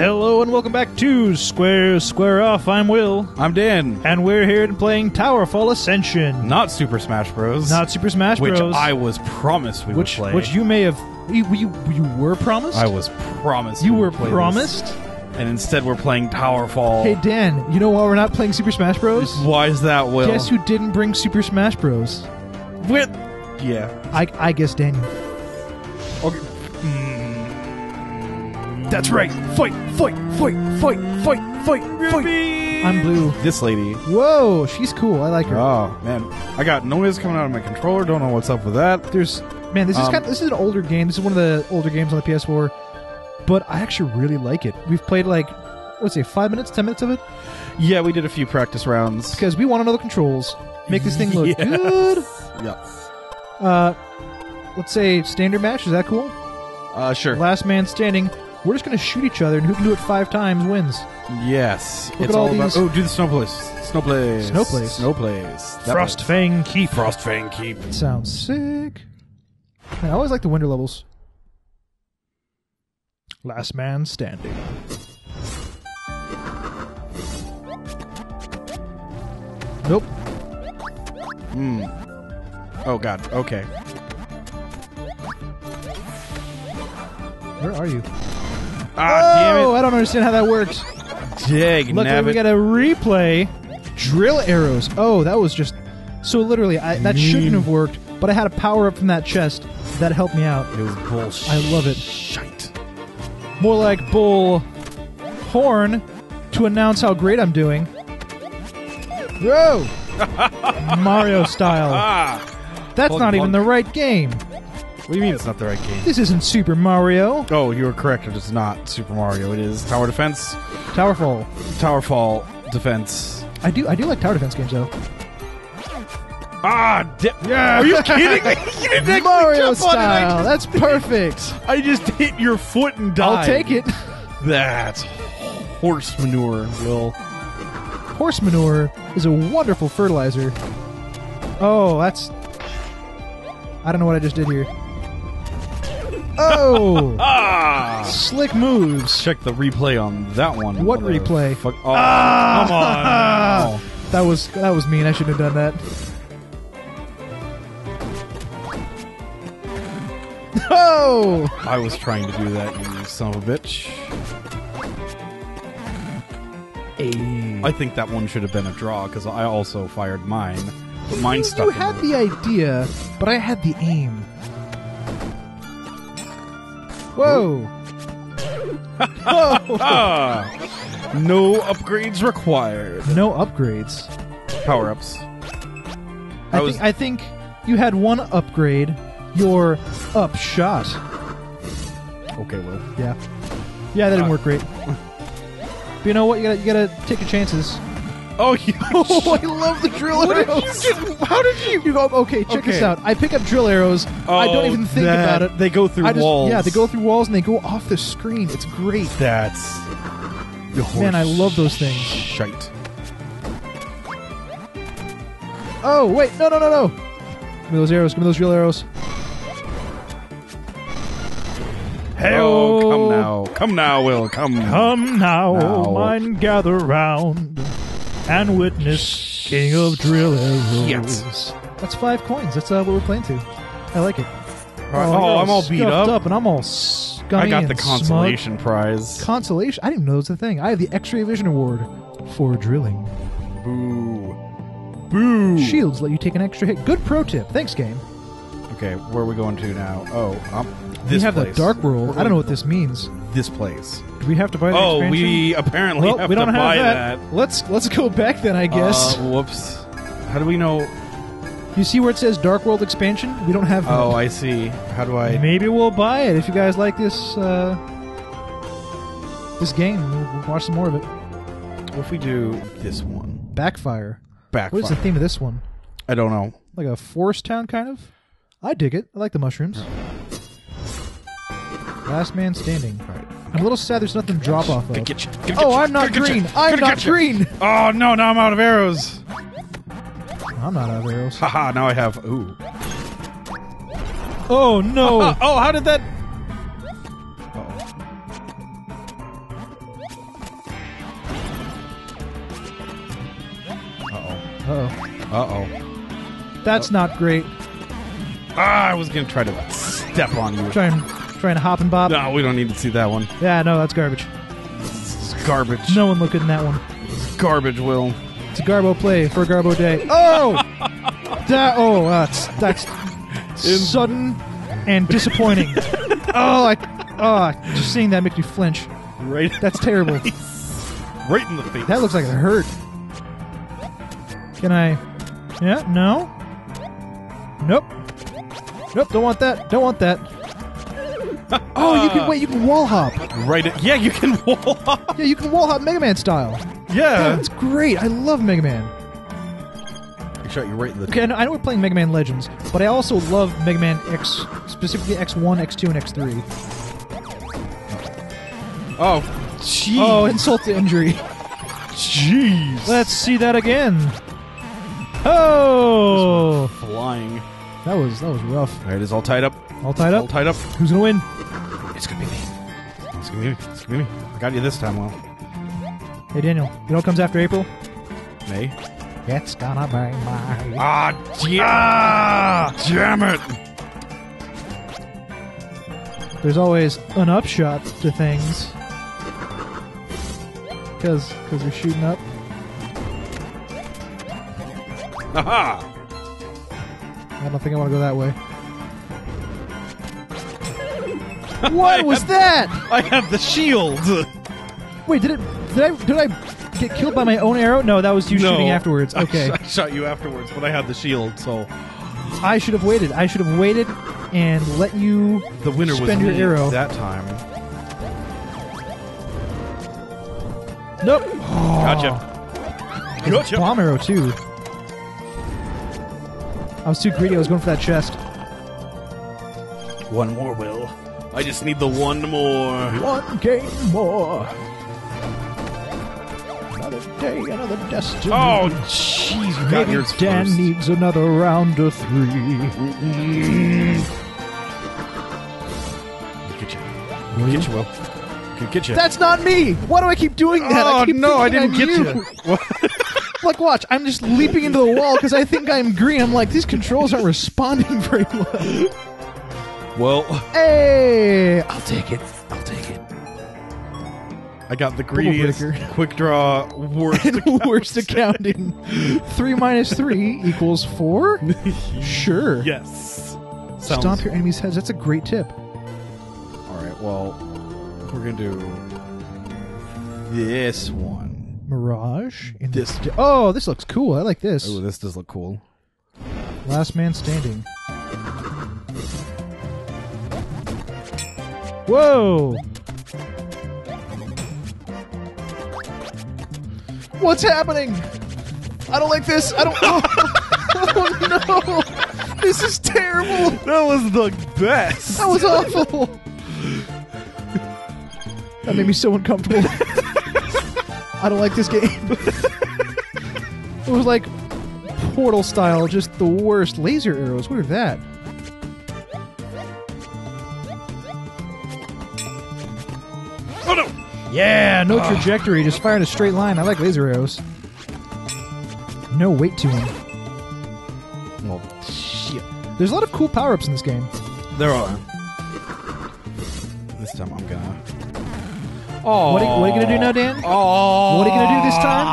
Hello and welcome back to Square Square Off. I'm Will, I'm Dan. and we're here playing Towerfall Ascension. Not Super Smash Bros. Not Super Smash which Bros. I was promised we which would play. which you may have you, you, you were promised. I was promised. you we were would play this. promised. and instead we're playing Towerfall. Hey Dan, you know why we're not playing Super Smash Bros? Why is that, Will? Guess who didn't bring Super Smash Bros? With yeah. I I guess Daniel. Okay. That's right. Fight, fight, fight, fight, fight, fight, fight. I'm blue. This lady. Whoa, she's cool. I like her. Oh man, I got noise coming out of my controller. Don't know what's up with that. There's man, this is Um, kind this is an older game. This is one of the older games on the PS4, but I actually really like it. We've played like what's it, five minutes, ten minutes of it Yeah, we did a few practice rounds. because we want to know the controls, make this thing look Yes. good. Yeah. Uh, let's say standard match. Is that cool? Uh, sure. Last man standing. We're just gonna shoot each other, and who can do it five times wins. Yes. Look it's at all all about. these- Oh, do the snow place. Snow place. Snow place. Snow place. That Frostfang Keep. place. Frostfang keep. Sounds sick. Man, I always like the winter levels. Last man standing. Nope. Hmm. Oh God. Okay. Where are you? Ah, oh, I don't understand how that works. Dag Luckily, we got to replay drill arrows. Oh, that was just so literally. I, that shouldn't have worked, but I had a power up from that chest that helped me out. It was bullshit. I love it. Shite. More like bull horn to announce how great I'm doing. Whoa! Mario style. Ah. That's Hold not even the right game. What do you mean it's not the right game? This isn't Super Mario. Oh, you were correct. It is not Super Mario. It is Tower Defense, Towerfall. Towerfall Defense. I do. I do like tower defense games though. Ah, di- yeah. Are you kidding me? You didn't actually Mario jump on it. I style. That's perfect. I just hit your foot and died. I'll take it. That's horse manure, Will. Horse manure is a wonderful fertilizer. Oh, that's. I don't know what I just did here. Oh, Ah. slick moves. Check the replay on that one. What mother- replay? Fuck. Oh, come on. now. That was that was mean. I shouldn't have done that. Oh! I was trying to do that, you son of a bitch. I think that one should have been a draw because I also fired mine. But mine stuck. You had the idea, but I had the aim. Whoa! Whoa! No upgrades required. No upgrades. Power ups. I, I was- think I think you had one upgrade. Your up shot. Okay, well. Yeah. Yeah, that didn't Uh, work great. But you know what? You gotta you gotta take your chances. Oh, you. Oh, I love the drill What did arrows. you do? How did you? You go okay. Check this out. I pick up drill arrows. I don't Oh, even think that- about it. They go through I just, walls. Yeah, they go through walls and they go off the screen. It's great. That's. the Man, I love those things. Shite. Oh wait, no, no, no, no! Give me those arrows. Give me those drill arrows. Hey, Oh, come now. Come now, Will. Come. Come now, Now. mine gather round and witness King of Drill Arrows. Yes. That's five coins. That's uh, what we're playing to. I like it. Oh, you're I'm all beat scuffed up. and I'm all scummy I got and the smug. consolation prize. Consolation? I didn't even know it was a thing. I have the X-ray vision award for drilling. Boo. Boo. Shields let you take an extra hit. Good pro tip. Thanks, game. Okay, where are we going to now? Oh, um, We have place. the Dark World. I don't know what this means. This place. Do we have to buy the Oh, expansion? we apparently well, have we don't to have buy that. that. Let's let's go back then. I guess. Uh, whoops. How do we know? you see where it says Dark World expansion? We don't have. Oh. I see. How do I? Maybe we'll buy it if you guys like this. Uh, this game. We'll, watch some more of it. What if we do this one? Backfire. Back. What is the theme of this one? I don't know. Like a forest town, kind of. I dig it. I like the mushrooms. Last man standing. I'm a little sad there's nothing to drop off of. Get you. Oh. I'm not green. I'm not green. Oh, no, now I'm out of arrows. I'm not out of arrows. Haha, now I have. Ooh. Oh, no. Oh, how did that. Uh oh. Uh oh. Uh oh. Oh. That's not great. Ah, I was going to try to step on you. Try and trying to hop and bop. No, we don't need to see that one. Yeah, no, that's garbage. It's garbage. No one look good in that one. It's Garbage, Will. It's a Garbo play for Garbo day. Oh, that. Oh, that's that's sudden and disappointing. oh, I, oh, just seeing that makes me flinch. Right, That's terrible. right in the face. That looks like it hurt. Can I? Yeah. No. Nope. Nope. Don't want that. Don't want that. Oh, you can wait. You can wall hop. right. At, yeah, you can wall up. Yeah, you can wall hop Mega Man style. Yeah. That's great. I love Mega Man. I shot you right in the. Okay, I know, I know we're playing Mega Man Legends, but I also love Mega Man X, specifically X1, X2, and X3. Oh, jeez. Oh, insult to injury. jeez. Let's see that again. Oh, flying. that was that was rough. All right, it's all tied up. All tied All up. tied up. Who's gonna win? It's gonna be me. It's gonna be me. It's gonna be me. I got you this time, Will. Hey Daniel, you know what comes after April? May. It's gonna be my. Ah, yeah. damn it. There's always an upshot to things. Cause, cause you're shooting up. Aha. I don't think I want to go that way. What was that? I have the shield. Wait, did it? Did I? Did I get killed by my own arrow? No, that was you No. shooting afterwards. I Okay, shot- I shot you afterwards, but I had the shield, so I should have waited. I should have waited and let you. the winner was Spend your me arrow. that time. Nope. Gotcha. Gotcha. Bomb arrow too. I was too greedy. I was going for that chest. One more, Will. I just need the one more. One game more. Another day, another destiny. Oh, jeez, you got Maybe yours Dan first. needs another round of three. Mm-hmm. Get you. Get you, Will. Could get you. That's not me. Why do I keep doing that? I Oh, keep no, I didn't I'm get you. like, watch. I'm just leaping into the wall because I think I'm green. I'm like, these controls aren't responding very well. Well, Hey, I'll take it. I'll take it. I got the greediest breaker. quick draw worst. Worst accounting. Three minus three equals four. Sure. yes. Sounds- Stomp your enemies' heads. That's a great tip. All right. Well, we're gonna do this one. Mirage. In This- st- oh, this looks cool. I like this. Oh, this does look cool. Last man standing. Whoa! What's happening? I don't like this. I don't. Oh, no! This is terrible. That was the best. That was awful. That made me so uncomfortable. I don't like this game. it was like Portal style, just the worst laser arrows. What are that? Yeah, no ah. trajectory, just fire in a straight line. I like laser arrows. No weight to them. Well, shit. There's a lot of cool power ups in this game. There are. This time I'm gonna. Oh. What are, what are you gonna do now, Dan? Oh. What are you gonna do this time?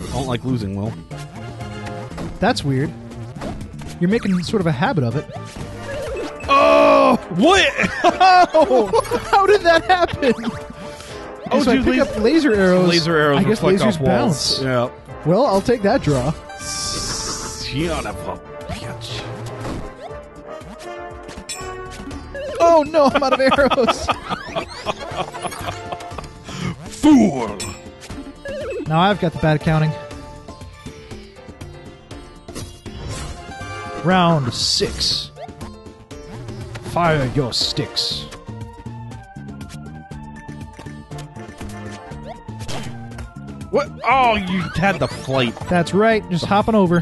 I don't like losing, Will. That's weird. You're making sort of a habit of it. Oh! What? Oh, how did that happen? Oh, so I dude, pick la- up laser arrows. Laser arrows I guess reflect lasers off walls. bounce. Yeah. Well, I'll take that draw. Son of a bitch. Oh no, I'm out of arrows. Fool! now I've got the bad counting. Round six. Fire your sticks. What? Oh, you had the flight. That's right, just hopping over.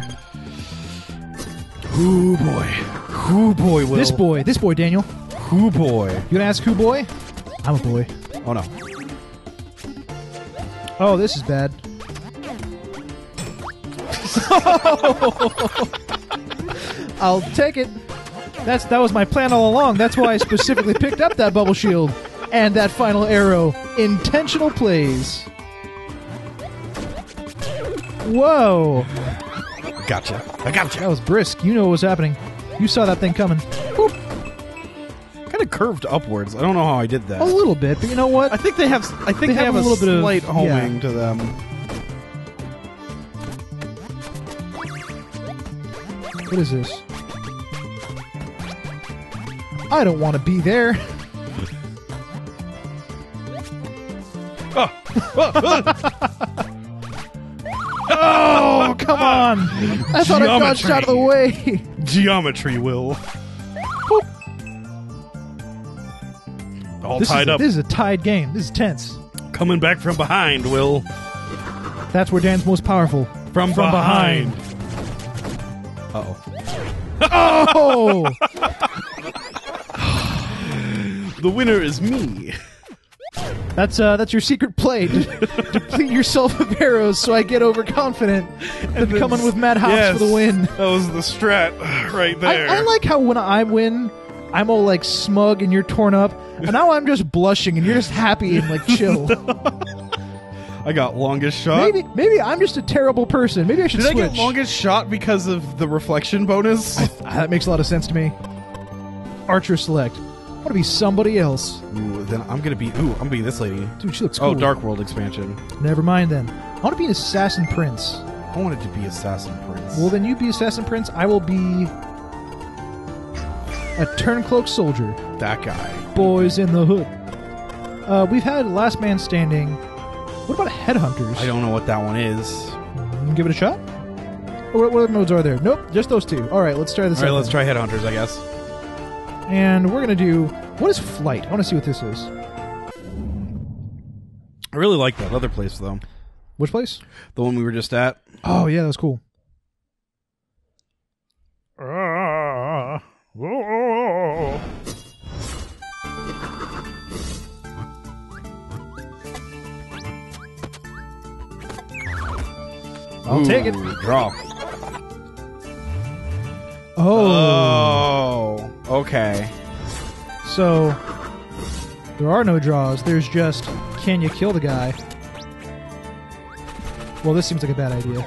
Who boy? Who boy, Will? This boy, this boy, Daniel. Who boy? You gonna ask who boy? I'm a boy. Oh no. Oh, this is bad. I'll take it. That's that was my plan all along. That's why I specifically picked up that bubble shield and that final arrow. Intentional plays. Whoa, Gotcha. I gotcha. that was brisk. You know what was happening. You saw that thing coming. Boop. Kind of curved upwards. I don't know how I did that. A little bit, but you know what? I think they have. I think They they, have have, a a, little bit of- slight yeah. homing to them. What is this? I don't want to be there. oh, come on! I thought I dodged Geometry. out of the way. Geometry will. All This is, tied a, up. this is a tied game. This is tense. Coming back from behind, Will. That's where Dan's most powerful. From, From behind. Uh oh. Oh! The winner is me. that's uh, that's your secret play. De- deplete yourself of arrows so I get overconfident and come in with mad hops Yes, for the win. That was the strat right there. I like how when I win, I'm all like smug and you're torn up, and now I'm just blushing and you're just happy and like chill. I got longest shot. maybe maybe I'm just a terrible person. Maybe I should Did switch. I get longest shot because of the reflection bonus? That makes a lot of sense to me. Archer select. I want to be somebody else. Ooh, then I'm gonna be. Ooh, I'm gonna be this lady. Dude, she looks cool. Oh, Dark World expansion. Never mind then. I want to be an assassin prince. I wanted to be Assassin Prince. Well, then you be assassin prince. I will be a turncloak soldier. that guy. Boys in the hood. Uh, we've had last man standing. What about headhunters? I don't know what that one is. Mm, Give it a shot. What, what other modes are there? Nope, just those two. All right, let's try this. All right, out let's then. try Headhunters, I guess. And we're gonna do. What is flight? I want to see what this is. I really like that other place though. Which place? The one we were just at. Oh yeah, that was cool. I'll take it. Draw. Oh, Oh, okay. so there are no draws. There's just can you kill the guy? Well, this seems like a bad idea.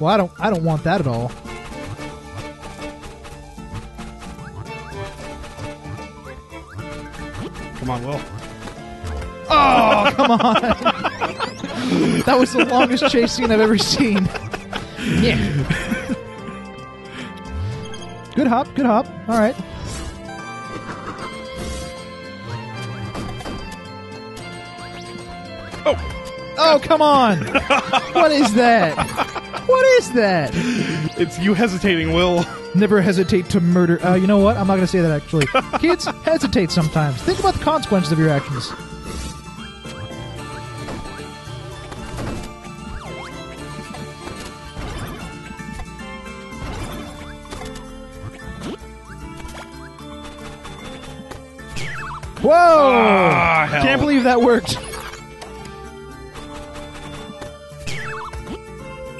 Well, I don't. I don't want that at all. Come on, Will. Oh, come on! that was the longest chase scene I've ever seen. Yeah. Good hop. Good hop. All right. Oh, Oh, come on! what is that? What is that? it's you hesitating, Will. Never hesitate to murder. Uh, you know what? I'm not going to say that actually. Kids, hesitate sometimes. Think about the consequences of your actions. Whoa! Ah. Can't believe that worked.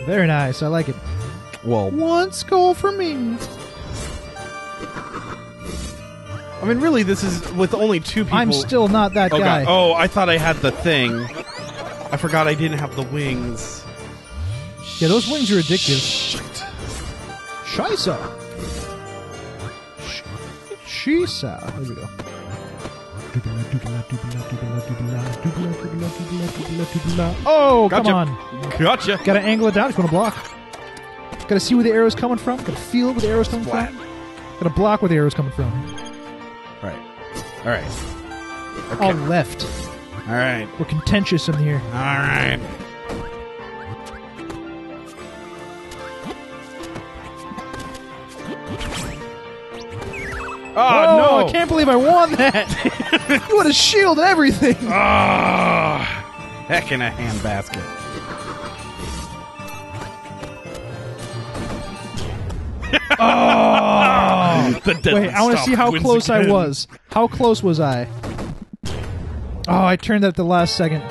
Very nice. I like it. Well, One skull for me. I mean, really, this is with only two people. I'm still not that Oh, guy. God. oh, I thought I had the thing. I forgot I didn't have the wings. Yeah, those wings are addictive. Shit. Shisa. Shisa. There we go. Oh, Gotcha. come on. Gotcha. Gotta angle it down if going to block. Gotta see where the arrow's coming from. Gotta feel where the arrow's coming Splat. from. Gotta block where the arrow's coming from. All right. All right. All Okay. left. All right. We're contentious in here. All right. Oh, oh, no! I can't believe I won that. you had a shield and everything. Ah, heck in a handbasket. Oh. Oh, The wait! I want to see how wins close I was. How close was I? Oh, I turned that at the last second.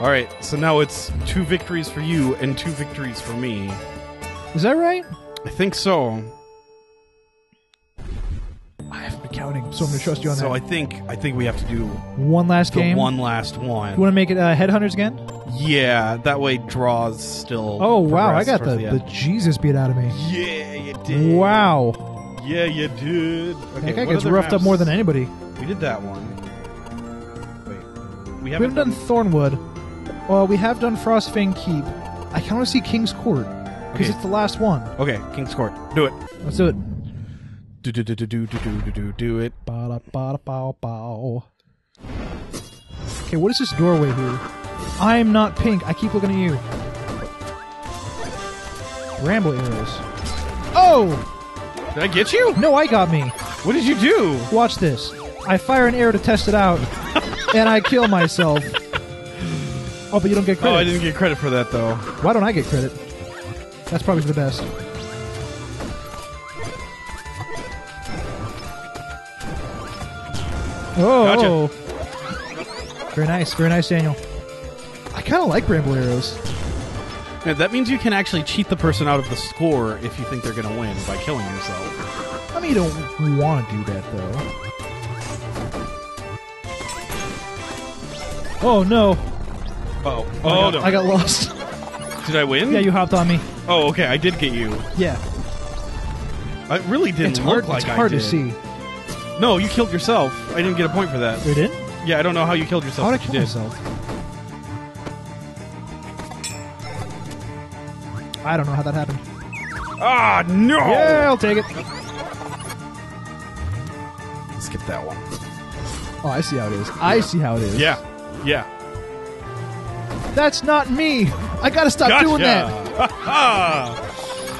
All right, so now it's two victories for you and two victories for me. Is that right? I think so. Haven't so I'm going to trust you on So that. I think I think we have to do one last the game. one last one. You want to make it uh, Headhunters again? Yeah, that way draws still. Oh wow! I got the, towards the. Jesus beat out of me. Yeah, you did. Wow! Yeah, you did. Okay, that guy gets roughed up more than anybody. We did that one. Wait, we We haven't, haven't done Thornwood. Well, we have done Frostfang Keep. I kind of want to see King's Court because Okay. it's the last one. Okay, King's Court. Do it. Let's do it. Do do do do do do do do do do it. Ba-da-ba-da-bow-bow. Okay, what is this doorway here? I'm not pink. I keep looking at you. Bramble arrows. Oh! Did I get you? No, I got me. What did you do? Watch this. I fire an arrow to test it out, and I kill myself. Oh, but you don't get credit. Oh. I didn't get credit for that though. Why don't I get credit? That's probably the best. Oh, very nice, very nice, Daniel. I kind of like bramble arrows. Yeah, that means you can actually cheat the person out of the score if you think they're going to win by killing yourself. I mean, you don't want to do that though. Oh no! Oh, I oh got, no! I got lost. Did I win? yeah, you hopped on me. Oh, okay. I did get you. Yeah, I really didn't it's hard. like it's I hard to see. No, you killed yourself. I didn't get a point for that. We did. Yeah, I don't know how you killed yourself. How did I kill you did. myself? I don't know how that happened. Ah, no! Yeah, I'll take it. Skip that one. Oh, I see how it is. I see how it is. Yeah, yeah. That's not me. I gotta stop Gotcha. doing that.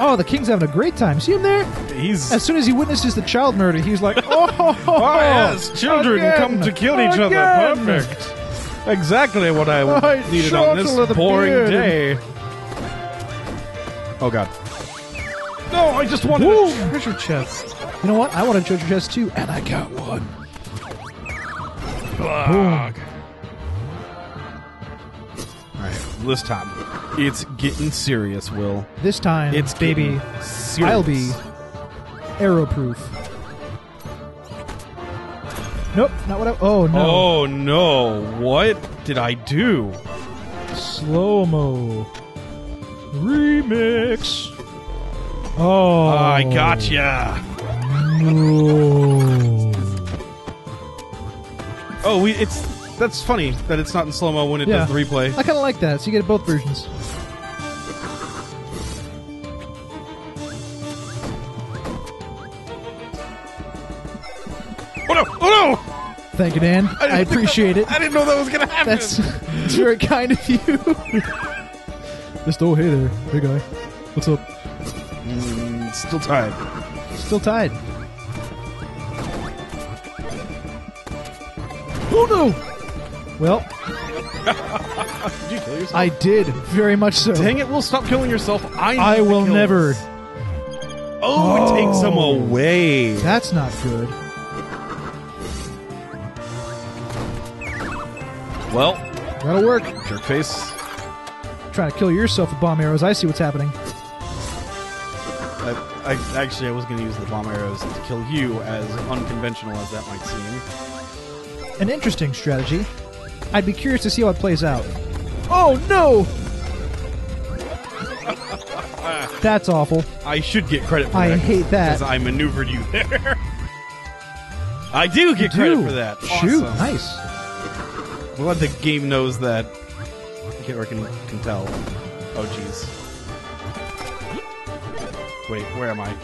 Oh, the king's having a great time. See him there? He's As soon as he witnesses the child murder, he's like, "Oh, Oh, yes, children again, come to kill each other. Perfect. Exactly what I needed on this chortle of the boring beard. day. Oh god. No, I just wanted Woo. a treasure chest. You know what? I want a treasure chest too, and I got one. Boom. Alright, this time. It's getting serious, Will. This time, It's baby, getting serious. I'll be arrow proof. Nope, not what I. Oh no, Oh no, what did I do? slow mo remix. Oh, I gotcha. No. Oh, we it's that's funny that it's not in slow mo when it Yeah. does the replay. I kind of like that. So you get both versions. Thank you, Dan. I, didn't appreciate that- it. I didn't know that was gonna happen. That's, that's very kind of you. Just oh hey there, hey guy, what's up? Mm, still tied. Still tied. Oh no! Well, Did you kill yourself? I did very much so. Dang it! Will stop killing yourself. I I will kills. never. Oh, it takes them Oh. away. That's not good. Well, That'll work. jerk face. Trying to kill yourself with bomb arrows. I see what's happening. I, I actually I was going to use the bomb arrows to kill you, as unconventional as that might seem. An interesting strategy. I'd be curious to see how it plays out. Oh no! That's awful. I should get credit for I that. I hate that. because I maneuvered you there. I do get credit Dude, for that. Shoot, Awesome. nice. I'm glad the game knows that. I can't reckon can tell. Oh jeez. Wait, where am I?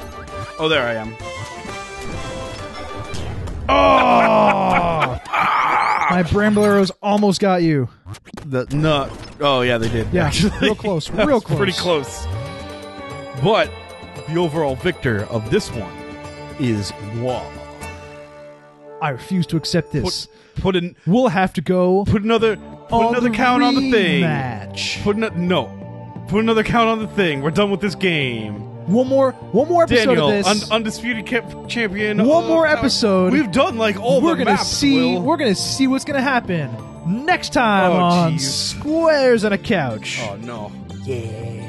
Oh, there I am. Oh! My bramble arrows almost got you. The no. Oh yeah, they did. Yeah, actually. real close, real was Pretty close. close. But the overall victor of this one is Wall. I refuse to accept this. Put put an we'll have to go put another put another the count on the thing. Match. Put no, no. Put another count on the thing. We're done with this game. one more, one more episode Daniel, of this. un- undisputed champion. One more episode. We've done like all we're the gonna maps, see. Will. We're gonna see what's gonna happen next time Oh, on jeez. Squares on a Couch. Oh no. Yeah.